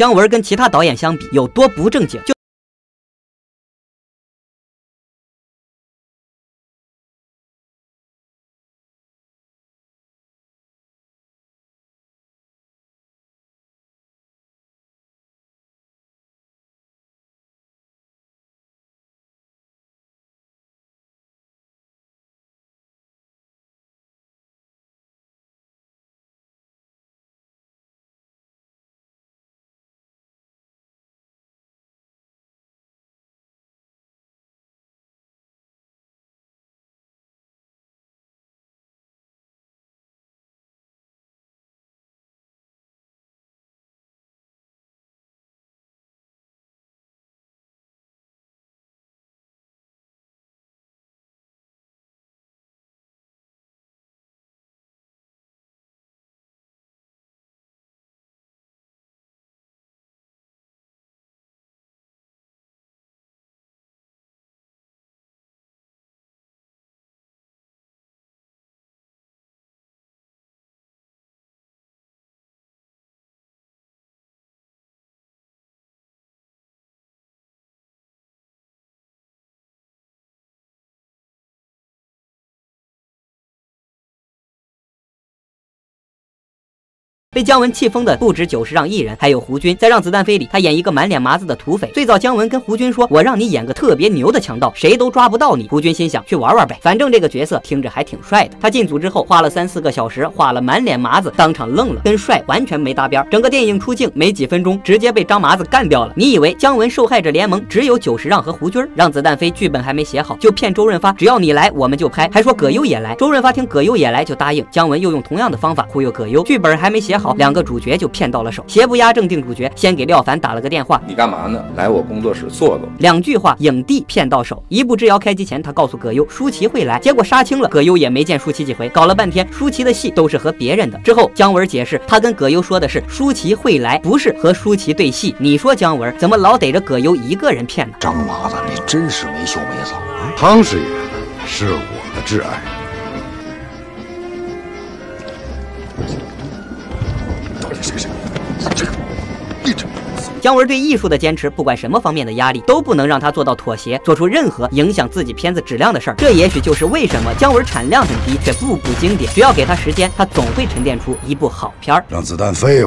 姜文跟其他导演相比有多不正经，就。被姜文气疯的不止久石让一人，还有胡军。在《让子弹飞》里，他演一个满脸麻子的土匪。最早姜文跟胡军说：“我让你演个特别牛的强盗，谁都抓不到你。”胡军心想：去玩玩呗，反正这个角色听着还挺帅的。他进组之后，花了三四个小时画了满脸麻子，当场愣了，跟帅完全没搭边。整个电影出镜没几分钟，直接被张麻子干掉了。你以为姜文受害者联盟只有久石让和胡军？《让子弹飞》剧本还没写好，就骗周润发，只要你来我们就拍，还说葛优也来。周润发听葛优也来就答应。姜文又用同样的方法忽悠葛优，剧本还没写好，两个主角。就骗到了手，邪不压正定主角，先给廖凡打了个电话，你干嘛呢？来我工作室坐坐。两句话，影帝骗到手。一步之遥开机前，他告诉葛优舒淇会来，结果杀青了。葛优也没见舒淇几回，搞了半天舒淇的戏都是和别人的。之后姜文解释，他跟葛优说的是舒淇会来，不是和舒淇对戏。你说姜文怎么老逮着葛优一个人骗呢？张麻子，你真是没羞没臊。汤师爷是我的挚爱。姜文对艺术的坚持，不管什么方面的压力，都不能让他做到妥协，做出任何影响自己片子质量的事儿。这也许就是为什么姜文产量很低，却步步经典。只要给他时间，他总会沉淀出一部好片儿。让子弹飞。